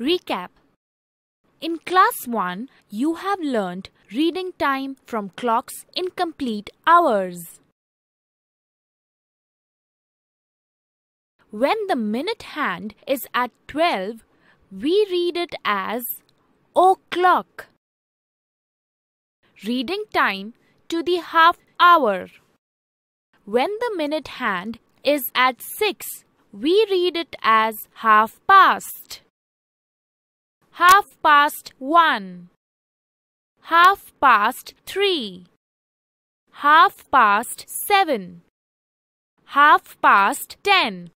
Recap In class 1, you have learned reading time from clocks in complete hours. When the minute hand is at 12, we read it as o'clock. Reading time to the half hour. When the minute hand is at 6, we read it as half past half past one, half past three, half past seven, half past ten.